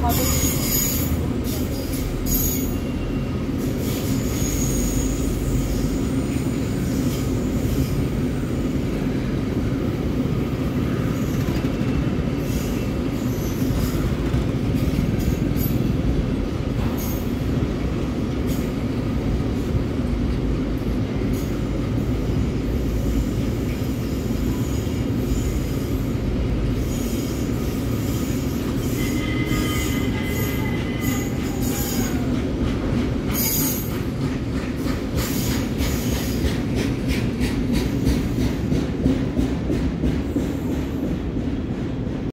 好的。